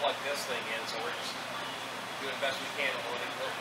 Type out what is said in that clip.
plug this thing in, so we're just doing the best we can with what we're.